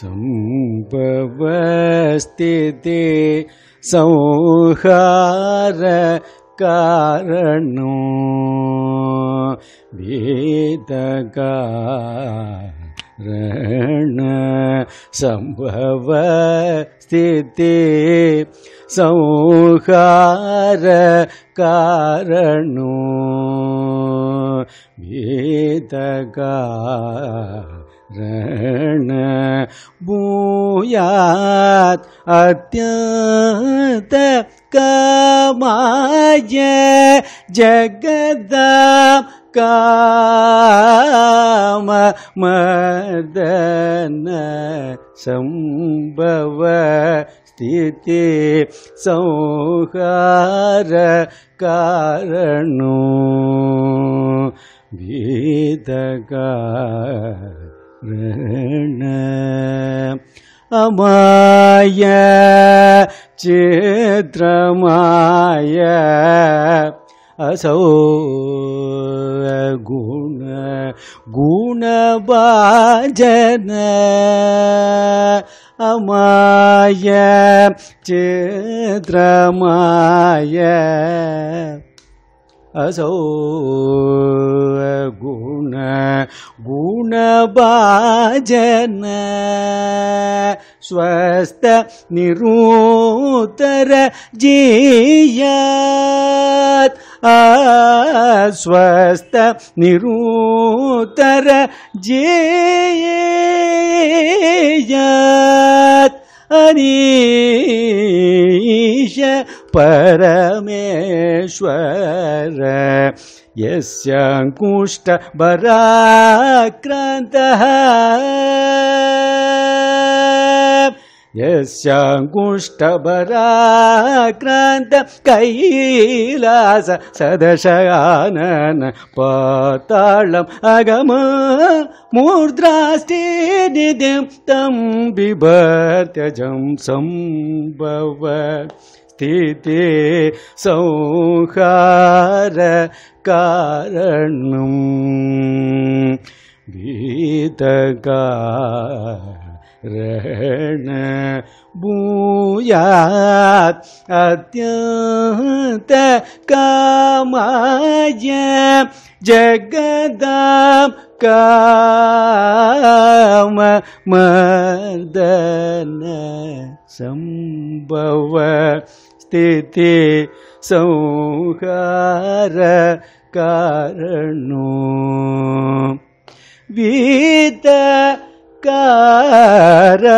സംഭവസ്ഥിതി സംഹാര കാരണോ? വേദകാരണ സംഭവ സ്ഥിതി സംഹാര കാരണോ? वेदकारण भूयात् अत्यन्त कामाय जगदां काम मदन संभव स्थिति संहार कारणो। वेदकारण अमाय चित्रमाय असौ गुण गुणभाजन अमाय चित्रमाय असौ ಭಜನ ಸ್ವಸ್ಥ ನಿರೂತರ ಜೀಯಾತ್ ಸ್ವಸ್ಥ ನಿರೂತರ ಜೇಯಾತ್ ಅನೀಶ परमेश्वर यस्य अङ्कुष्ट बराक्रान्तः यस्य कैलास सदशयानन पताळम् अगम मूर्द्रास्ते नितं तं त्यजं सम्भव स्थिते संहारकारणं भीतगा രണ ഭൂയാത് അത്യന്ത കാമായ ജഗദാം കാമ മർദന സംഭവ സ്ഥിതി സംഹാര കാരണോ. വീത காரண.